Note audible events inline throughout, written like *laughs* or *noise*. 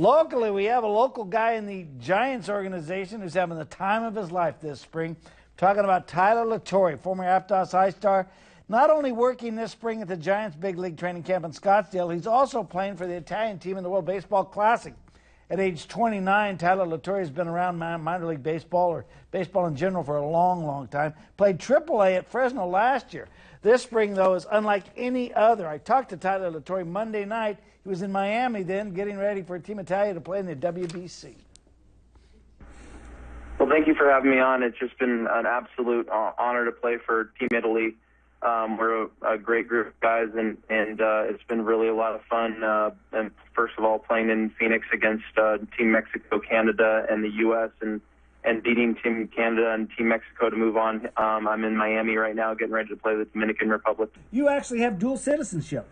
Locally, we have a local guy in the Giants organization who's having the time of his life this spring. talking about Tyler La Torre, former Aptos High Star. Not only working this spring at the Giants Big League Training Camp in Scottsdale, he's also playing for the Italian team in the World Baseball Classic. At age 29, Tyler La Torre has been around minor league baseball or baseball in general for a long, long time. Played AAA at Fresno last year. This spring, though, is unlike any other. I talked to Tyler La Torre Monday night. He was in Miami then, getting ready for Team Italia to play in the WBC. Well, thank you for having me on. It's just been an absolute honor to play for Team Italy. Um, we're a, a, great group of guys, and and uh, it's been really a lot of fun. Uh, and playing in Phoenix against uh, Team Mexico, Canada, and the U.S. and and beating Team Canada and Team Mexico to move on. Um, I'm in Miami right now, getting ready to play the Dominican Republic. You actually have dual citizenship.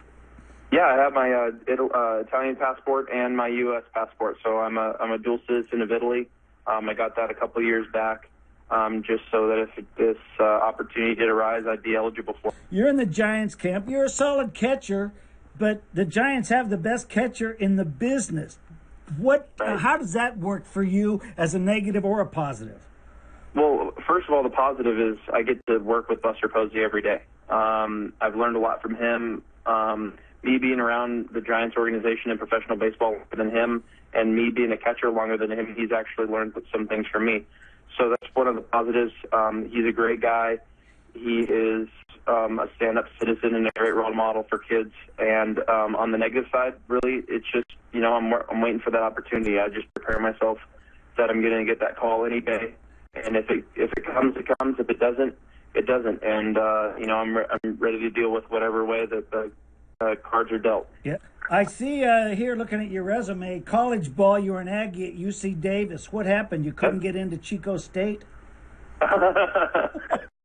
Yeah, I have my uh, Ital- uh, Italian passport and my U.S. passport, so I'm a I'm a dual citizen of Italy. Um, I got that a couple years back um, just so that if this uh, opportunity did arise, I'd be eligible for. You're in the Giants camp. You're a solid catcher, but the Giants have the best catcher in the business. What? Right. Uh, how does that work for you as a negative or a positive? Well, first of all, the positive is I get to work with Buster Posey every day. Um, I've learned a lot from him. Um, me being around the Giants organization and professional baseball longer than him, and me being a catcher longer than him, he's actually learned some things from me. So that's one of the positives. Um, he's a great guy. He is um, a stand-up citizen and a great role model for kids. And um, on the negative side, really, it's just you know I'm I'm waiting for that opportunity. I just prepare myself that I'm going to get that call any day. And if it if it comes, it comes. If it doesn't, it doesn't. And uh, you know I'm re- I'm ready to deal with whatever way that the uh, cards are dealt. Yeah. I see uh, here looking at your resume, college ball, you were an Aggie at UC Davis. What happened? You couldn't get into Chico State? *laughs*